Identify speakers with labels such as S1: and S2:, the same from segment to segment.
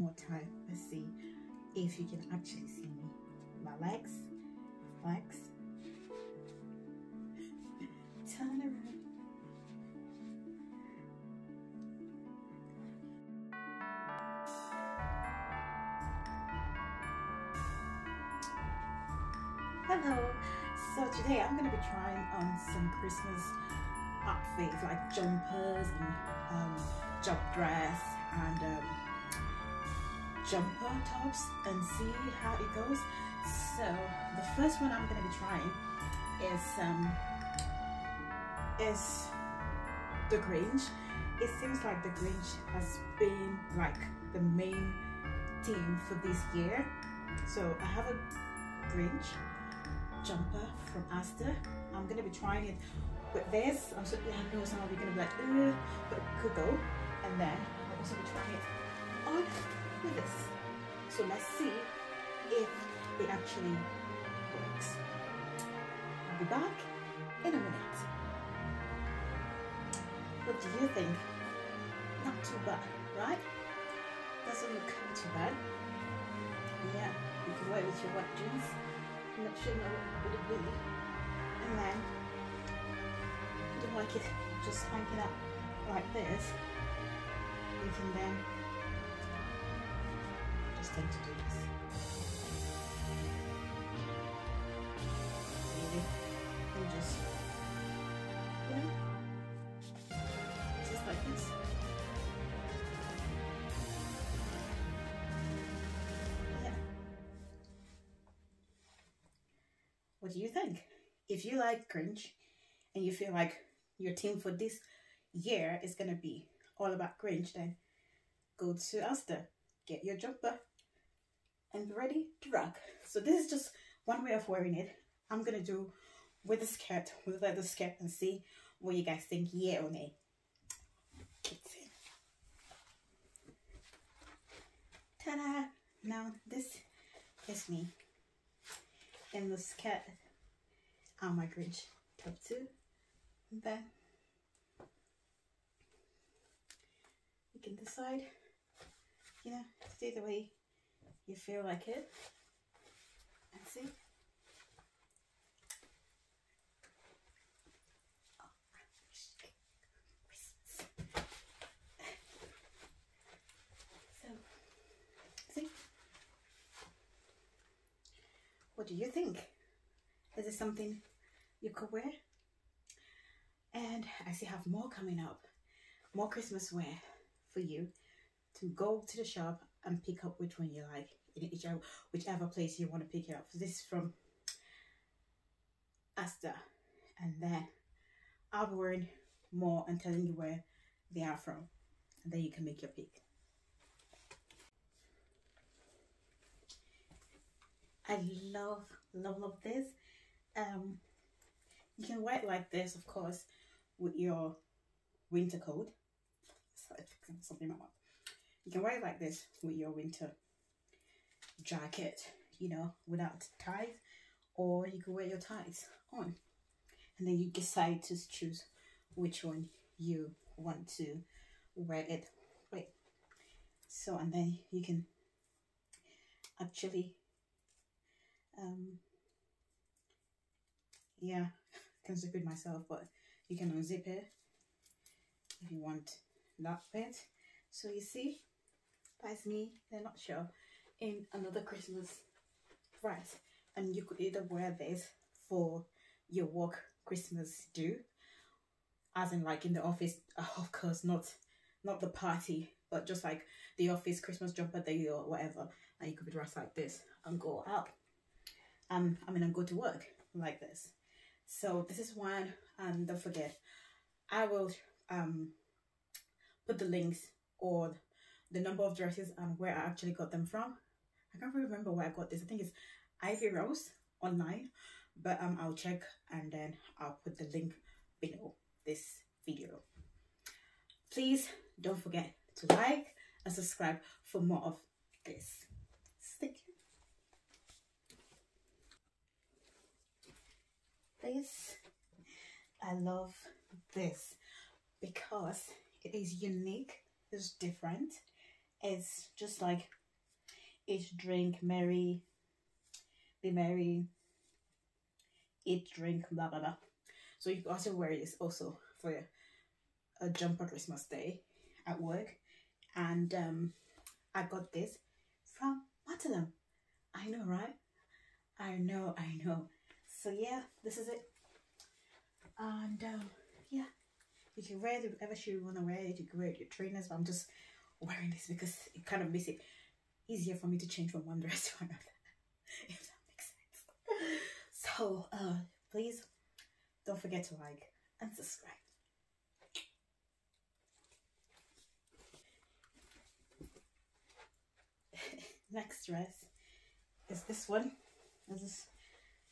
S1: more time. Let's see if you can actually see me. My legs, legs. Turn around. Hello. So today I'm going to be trying on some Christmas outfits like jumpers and um, jump dress and um, jumper tops and see how it goes. So the first one I'm to be trying is um, is the Grinch. It seems like the Grinch has been like the main theme for this year. So I have a Grinch jumper from Asda. I'm gonna be trying it with this. I'm so, I know some of you are gonna be like, but it could go. And then I'll also be trying it on this. So let's see if it actually works. I'll be back in a minute. What do you think? Not too bad, right? Doesn't look too bad. Yeah, you can wear it with your white jeans. I'm not sure what it really. And then, I don't like it just hanging up like this. You can then See, and just, yeah, just like this. Yeah. What do you think? If you like Grinch and you feel like your team for this year is going to be all about Grinch, then go to Asda, get your jumper, and ready to rock. So this is just one way of wearing it. I'm going to do with the skirt, with the skirt, and see what you guys think, yeah or nay. Ta-da! Now this is me in the skirt on my Grinch top two. Then you can decide, you know, do the way you feel like it. And see. So, see. What do you think? Is it something you could wear? And I still have more coming up, more Christmas wear for you to go to the shop and pick up which one you like in whichever, whichever place you want to pick it up. This is from Asda, and then I'll be wearing more and telling you where they are from, and then you can make your pick. I love, love, love this. Um, you can wear it like this, of course, with your winter coat. Sorry, something in my mouth. You can wear it like this with your winter jacket, you know, without ties, or you can wear your ties on, and then you decide to choose which one you want to wear it with. So, and then you can actually um yeah can zip it myself but you can unzip it if you want that bit so you see that's they're not sure in another christmas dress and you could either wear this for your work christmas do as in like in the office of course not not the party but just like the office christmas jumper day or whatever. And you could be dressed like this and go out um i mean and go to work like this. So this is one and don't forget i will um put the links or the number of dresses and where i actually got them from. I can't really remember where i got this. I think it's ivy rose online but um i'll check and then i'll put the link below this video. Please don't forget to like and subscribe for more of this. Stick. This. I love this because it is unique it's different It's just like eat, drink, merry, be merry, eat, drink, blah blah blah. So you can also wear this also for a jumper Christmas day at work. And um, I got this from Matalan. I know, right? I know, I know. So yeah, this is it. And um, yeah, you can wear it whatever shoe you want to wear. You can wear your trainers, but I'm just wearing this because it kind of makes it easier for me to change from one dress to another. if that makes sense. So uh, please don't forget to like and subscribe. Next dress is this one. This is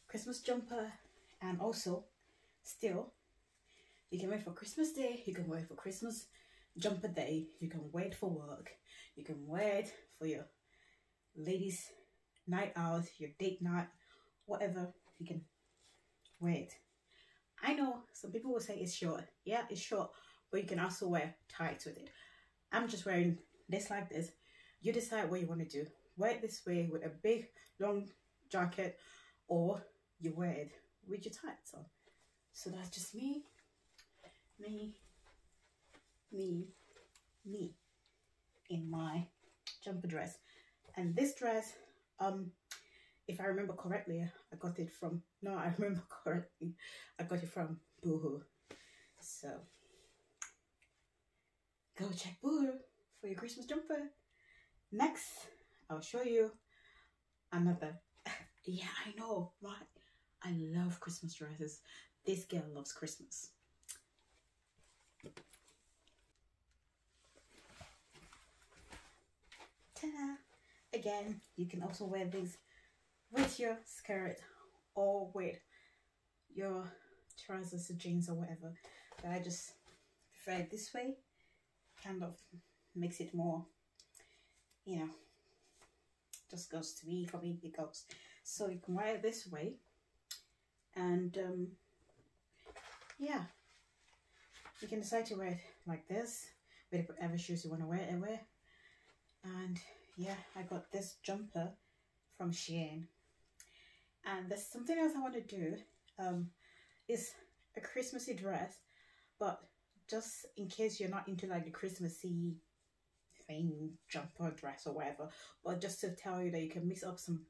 S1: Christmas jumper and also still you can wear it for Christmas day, you can wear it for Christmas jumper day, you can wait for work, you can wait for your ladies night out, your date night, whatever, you can wear it. I know some people will say it's short. Yeah, it's short, but you can also wear tights with it. I'm just wearing this like this. You decide what you want to do. Wear it this way with a big long jacket or you wear it with your tights on. So that's just me, me, me, me in my jumper dress. And this dress, um, if I remember correctly, I got it from, no, I remember correctly, I got it from Boohoo. So, go check Boohoo for your Christmas jumper. Next, I'll show you another. yeah, I know, right? I love Christmas dresses. This girl loves Christmas. Ta-da! Again, you can also wear these with your skirt or with your trousers or jeans or whatever. But I just prefer it this way. Kind of makes it more, you know, just goes to me, for me it goes. So you can wear it this way and um, yeah you can decide to wear it like this with whatever shoes you want to wear wear and yeah I got this jumper from Shein. And there's something else I want to do um, is a Christmassy dress but just in case you're not into like the Christmassy thing jumper dress or whatever but just to tell you that you can mix up some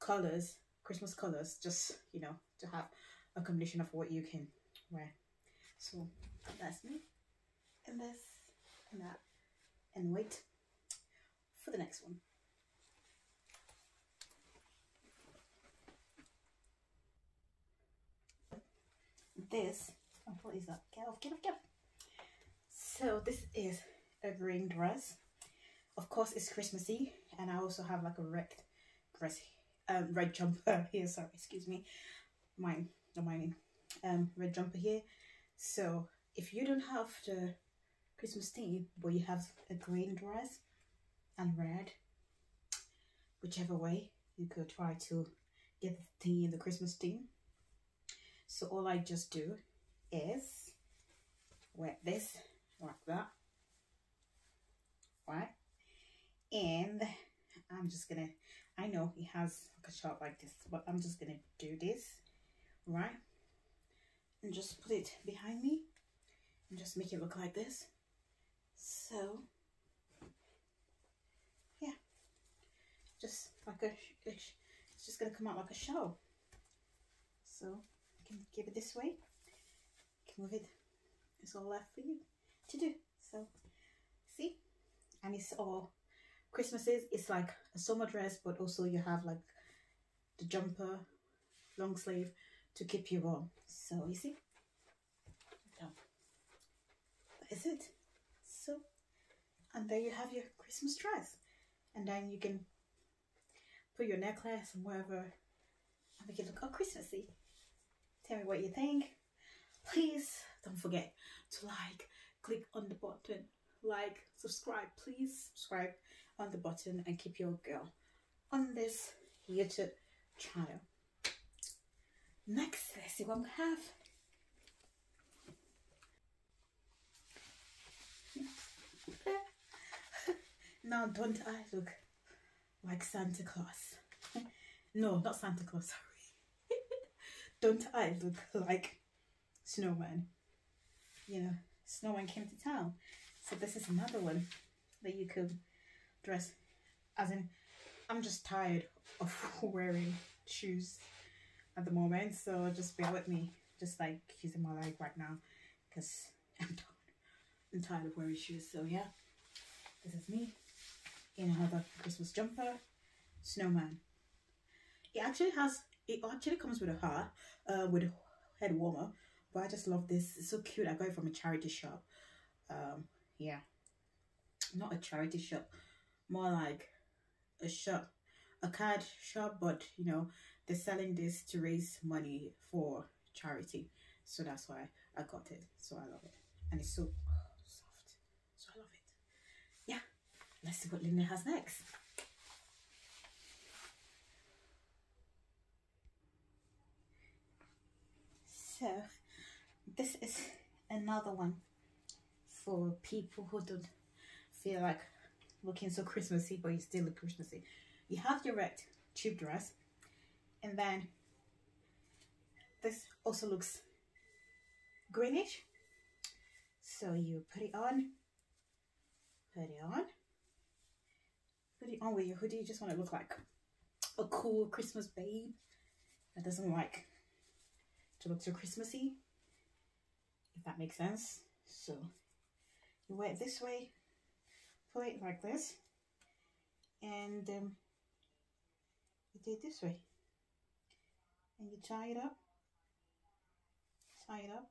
S1: colors Christmas colors just you know to have a combination of what you can wear. So that's me. And this and that and wait for the next one. This oh, what is that? Get off get off get off. So this is a green dress. Of course it's christmassy and i also have like a red dress um, red jumper here, sorry, excuse me, mine, not mine, um, red jumper here. So if you don't have the Christmas theme, but you have a green dress and red, whichever way, you could try to get the theme, the Christmas theme. So all I just do is wear this like that, right? And I'm just gonna I know it has like a shot like this, but I'm just to do this, right? And just put it behind me and just make it look like this. So, yeah, just like a, it's just going to come out like a show. So, you can give it this way, you can move it, it's all left for you to do. So, see? And it's all Christmases. it's like a summer dress, but also you have like the jumper, long sleeve to keep you warm. So you see, that is it. So, and there you have your Christmas dress, and then you can put your necklace and whatever and make it look oh, all Christmassy. Tell me what you think. Please don't forget to like, click on the button, like, subscribe. Please subscribe on the button and keep your girl on this YouTube channel. Next, let's see what we have. Now, don't I look like Santa Claus? no, not Santa Claus, sorry. don't I look like Snowman? You know, Snowman came to town. So this is another one that you could dress as in I'm just tired of wearing shoes at the moment so just bear with me just like using my leg right now because I'm I'm tired of wearing shoes so yeah this is me in another Christmas jumper. Snowman. It actually has it actually comes with a heart uh with a head warmer but I just love this. It's so cute. I got it from a charity shop. Um yeah. Not a charity shop. More like a shop a card shop but you know they're selling this to raise money for charity. So that's why i got it. So i love it. And it's so oh, soft so i love it yeah let's see what linda has next. So this is another one for people who don't feel like looking so christmassy but you still look christmassy. You have your red tube dress and then this also looks greenish. So you put it on put it on it on with your hoodie you just want to look like? A cool christmas babe that doesn't like to look so christmassy? If that makes sense. So you wear it this way pull it like this and um, you do it this way. And you tie it up tie it up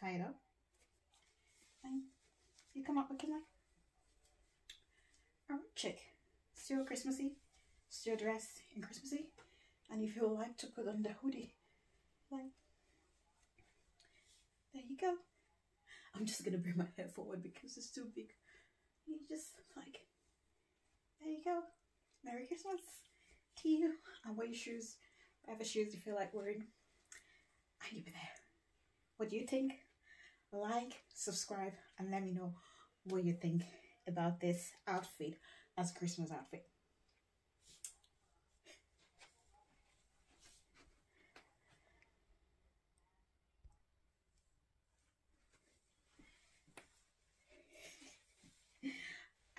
S1: tie it up and you come up looking like a chick. Still Christmassy. Still dressed in Christmassy. And if you feel like to put on the hoodie. Like there you go. I'm just gonna bring my hair forward because it's too big. You just like there you go. Merry Christmas to you. And wear your shoes whatever shoes you feel like wearing. And you'll be there. What do you think? Like subscribe and let me know what you think about this outfit as Christmas outfit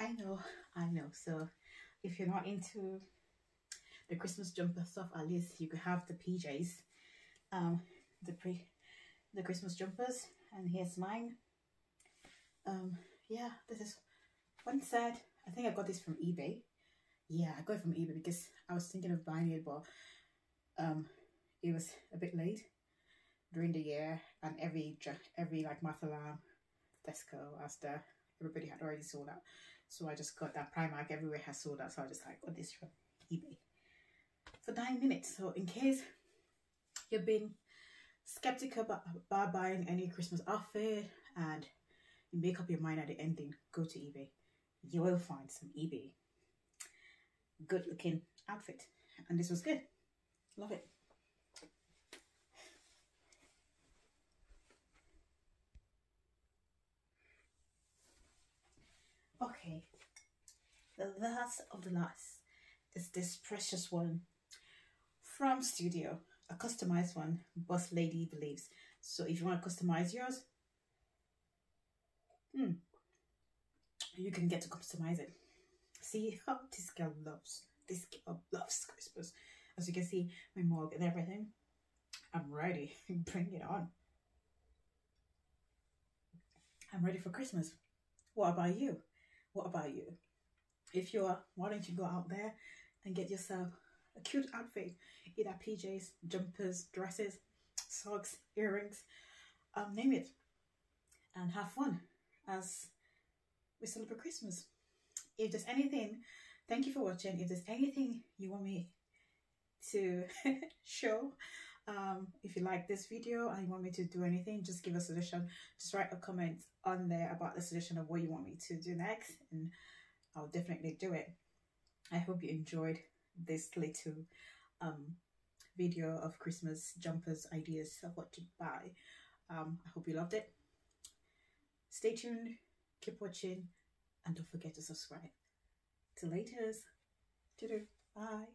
S1: I know, I know. So if you're not into the Christmas jumper stuff, at least you could have the PJs, um, the pre, the Christmas jumpers. And here's mine. Um, yeah, this is one said, I think I got this from eBay. Yeah, I got it from eBay because I was thinking of buying it, but um, it was a bit late during the year, and every every like Matalan, Tesco, Asda, everybody had already sold out. So I just got that Primark everywhere has sold out. So I just like got this from eBay for nine minutes. So in case you've been skeptical about, about buying any Christmas outfit and you make up your mind at the ending, go to eBay. You will find some eBay good looking outfit. And this was good. Love it. Okay, the last of the last is this precious one from Studio, a customized one, Boss Lady believes. So if you want to customize yours, hmm, you can get to customize it. See how this girl loves, this girl loves Christmas. As you can see, my mug and everything. I'm ready. Bring it on. I'm ready for Christmas. What about you? What about you? If you're why don't you go out there and get yourself a cute outfit, either PJs, jumpers, dresses, socks, earrings, um, name it, and have fun as we celebrate Christmas. If there's anything, thank you for watching. If there's anything you want me to show, um, if you like this video and you want me to do anything, just give a suggestion. Just write a comment on there about the suggestion of what you want me to do next, and I'll definitely do it. I hope you enjoyed this little um, video of Christmas jumpers ideas of what to buy. Um, I hope you loved it. Stay tuned, keep watching, and don't forget to subscribe. Till later. Bye.